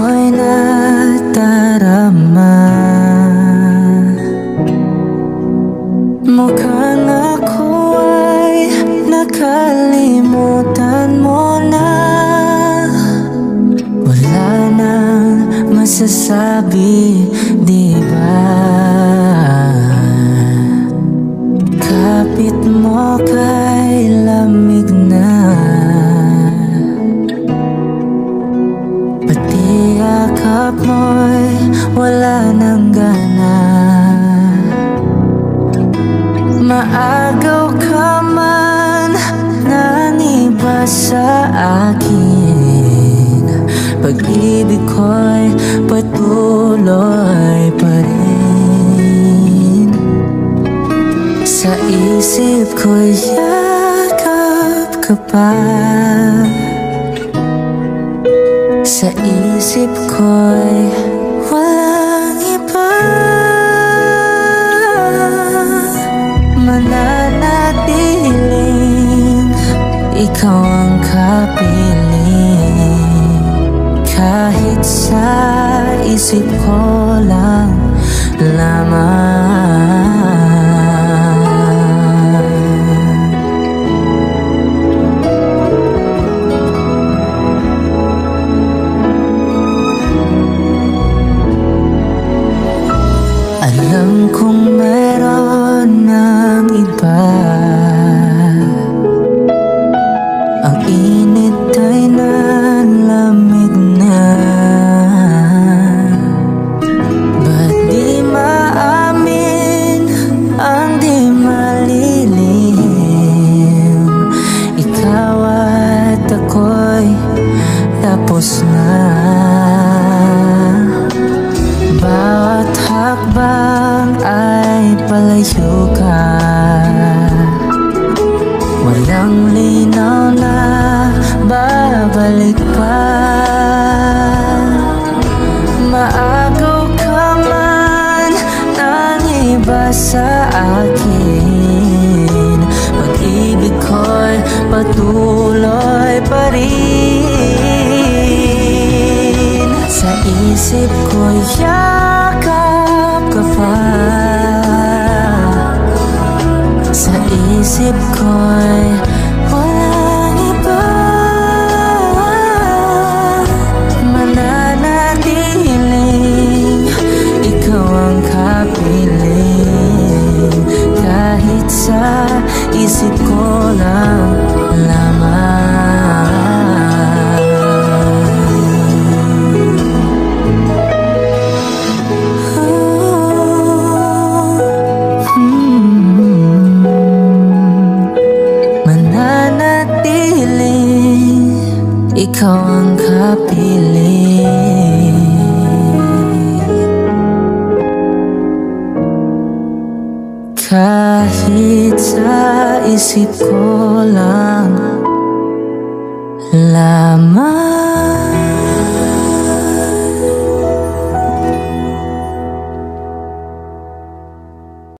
Mo'y natarama Mukhang ako ay nakalimutan mo na Wala nang masasabi, di ba? Pag-ibig ko'y patuloy pa rin Sa isip ko'y yakap ka pa. Sa isip ko'y walang iba. Mananatiling ikaw ang kapiling Kahit sa isip ko lang lamang Alam kong meron ng iba. Ang init ay tapos na. Bawat hakbang ay palayo ka. Walang linaw na babalik pa. Maagaw ka man ng iba sa akin. Pag-ibig ko'y patuloy isip ko'y yakap ka pa. Sa isip ko'y ikaw ang kapiling Kahit sa isip ko lang lamang